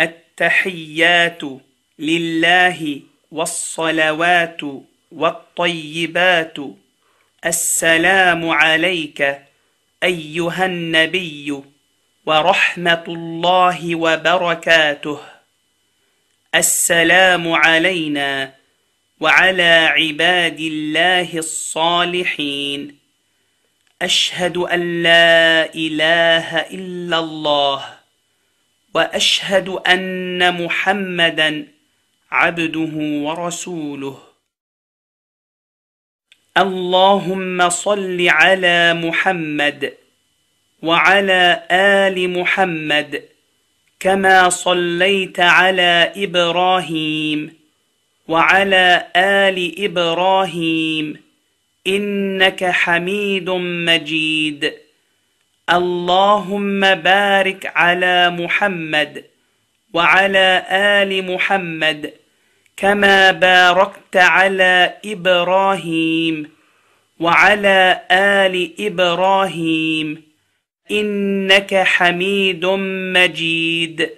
التحيات لله والصلوات والطيبات. السلام عليك أيها النبي ورحمة الله وبركاته. السلام علينا وعلى عباد الله الصالحين. أشهد أن لا إله إلا الله. وأشهد أن محمدا عبده ورسوله. اللهم صل على محمد وعلى آل محمد كما صليت على إبراهيم وعلى آل إبراهيم إنك حميد مجيد. اللهم بارك على محمد وعلى آل محمد كما باركت على إبراهيم وعلى آل إبراهيم. إنك حميد مجيد.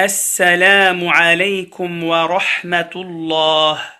السلام عليكم ورحمة الله.